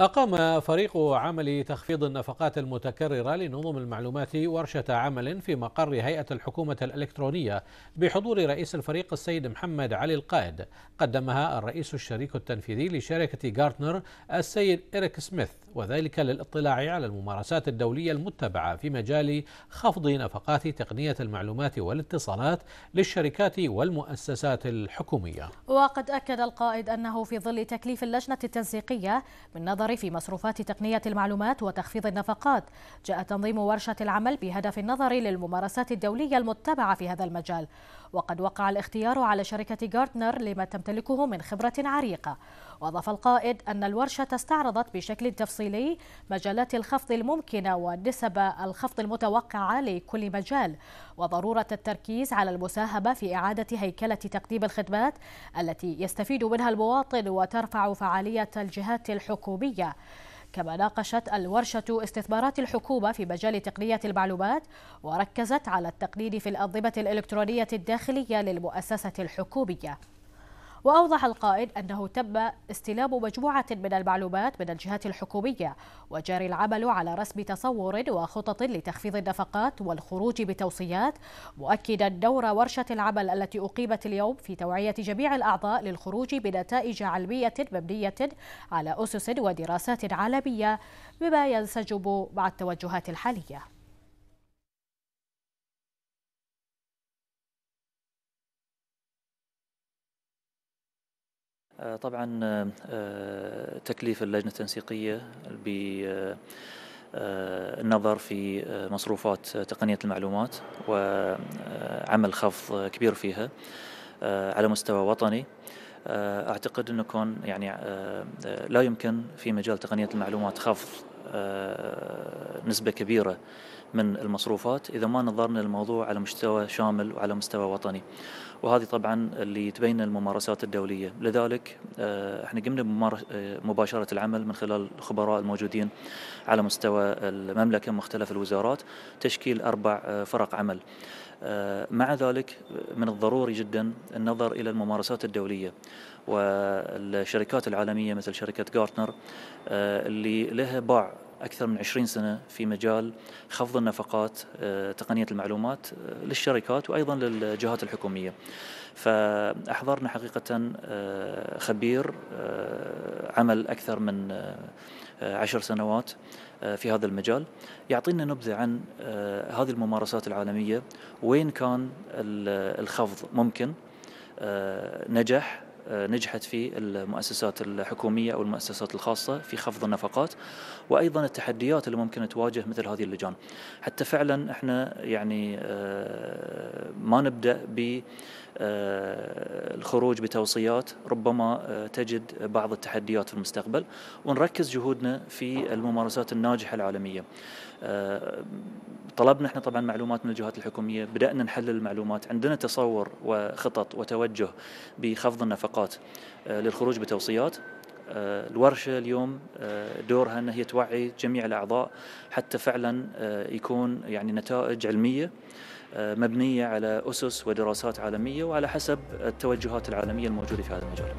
أقام فريق عمل تخفيض النفقات المتكررة لنظم المعلومات ورشة عمل في مقر هيئة الحكومة الإلكترونية بحضور رئيس الفريق السيد محمد علي القائد. قدمها الرئيس الشريك التنفيذي لشركة جارتنر السيد إريك سميث وذلك للاطلاع على الممارسات الدولية المتبعة في مجال خفض نفقات تقنية المعلومات والاتصالات للشركات والمؤسسات الحكومية. وقد أكد القائد أنه في ظل تكليف اللجنة التنسيقية من نظر النظر في مصروفات تقنية المعلومات وتخفيض النفقات. جاء تنظيم ورشة العمل بهدف النظر للممارسات الدولية المتبعة في هذا المجال. وقد وقع الاختيار على شركة جارتنر لما تمتلكه من خبرة عريقة. وأضاف القائد أن الورشة استعرضت بشكل تفصيلي مجالات الخفض الممكنة ونسب الخفض المتوقعة لكل مجال. وضرورة التركيز على المساهمة في إعادة هيكلة تقديم الخدمات التي يستفيد منها المواطن وترفع فعالية الجهات الحكومية. كما ناقشت الورشة استثمارات الحكومة في مجال تقنية المعلومات وركزت على التقنين في الأنظمة الإلكترونية الداخلية للمؤسسة الحكومية. وأوضح القائد أنه تم استلام مجموعة من المعلومات من الجهات الحكومية وجاري العمل على رسم تصور وخطط لتخفيض النفقات والخروج بتوصيات مؤكدا دور ورشة العمل التي أقيمت اليوم في توعية جميع الأعضاء للخروج بنتائج علمية مبنية على أسس ودراسات عالمية بما ينسجم مع التوجهات الحالية. طبعا آه، تكليف اللجنة التنسيقية بالنظر في مصروفات تقنية المعلومات وعمل خفض كبير فيها آه، على مستوى وطني. أعتقد أنه كون يعني لا يمكن في مجال تقنية المعلومات خفض نسبة كبيرة من المصروفات إذا ما نظرنا للموضوع على مستوى شامل وعلى مستوى وطني. وهذه طبعا اللي تبين الممارسات الدولية. لذلك آه، إحنا قمنا بمباشره العمل من خلال الخبراء الموجودين على مستوى المملكة مختلف الوزارات تشكيل أربع آه، فرق عمل. آه، مع ذلك من الضروري جدا النظر إلى الممارسات الدولية. والشركات العالمية مثل شركة جارتنر اللي لها باع أكثر من 20 سنة في مجال خفض النفقات آه، تقنية المعلومات آه، للشركات وأيضا للجهات الحكومية. فأحضرنا حقيقة آه، خبير عمل أكثر من عشر سنوات في هذا المجال. يعطينا نبذة عن هذه الممارسات العالمية. وين كان الخفض ممكن؟ نجح؟ نجحت في المؤسسات الحكومية أو المؤسسات الخاصة في خفض النفقات وأيضا التحديات اللي ممكن تواجه مثل هذه اللجان. حتى فعلا إحنا يعني آه، ما نبدأ ب آه، الخروج بتوصيات ربما آه، تجد بعض التحديات في المستقبل ونركز جهودنا في الممارسات الناجحة العالمية. طلبنا إحنا طبعا معلومات من الجهات الحكومية بدأنا نحلل المعلومات عندنا تصور وخطط وتوجه بخفض النفقات. آه، للخروج بتوصيات آه، الورشة اليوم آه، دورها ان هي توعي جميع الأعضاء حتى فعلا يكون يعني نتائج علمية مبنية على أسس ودراسات عالمية وعلى حسب التوجهات العالمية الموجودة في هذا المجال.